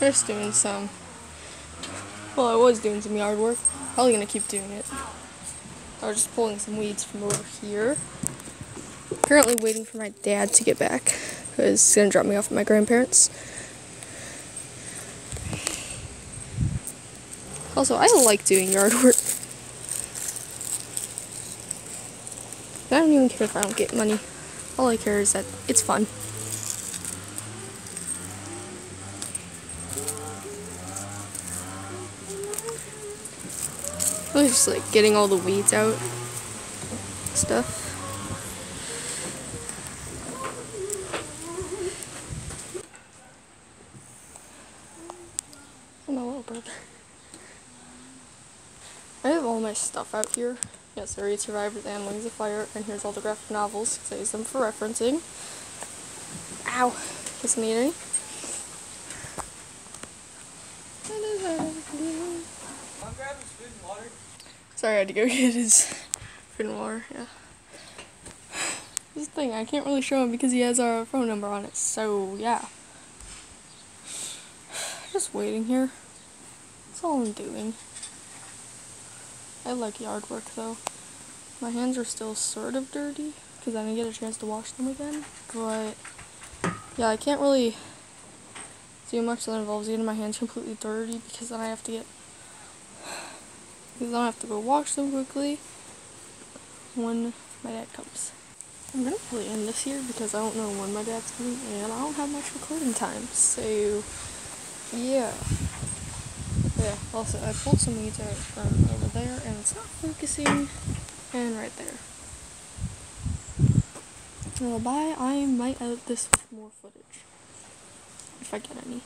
Just doing some. Well, I was doing some yard work. Probably gonna keep doing it. I was just pulling some weeds from over here. Currently waiting for my dad to get back because he's gonna drop me off at my grandparents. Also, I like doing yard work. I don't even care if I don't get money. All I care is that it's fun. Really just like getting all the weeds out. Stuff. Oh, my little brother. I have all my stuff out here. Yes, I Survivors and Wings of Fire, and here's all the graphic novels, because I use them for referencing. Ow! Doesn't need any. I'm grabbing food and water. Sorry, I had to go get his food and water, yeah. This thing, I can't really show him because he has our phone number on it, so yeah. Just waiting here. That's all I'm doing. I like yard work though. My hands are still sort of dirty because I didn't get a chance to wash them again, but yeah, I can't really do much that involves getting my hands completely dirty because then I have to get because I have to go wash them quickly when my dad comes. I'm gonna probably end this here because I don't know when my dad's coming and I don't have much recording time. So yeah. Yeah, also I pulled some weeds out from over there and it's not focusing and right there. Well bye, I might edit this with more footage. If I get any.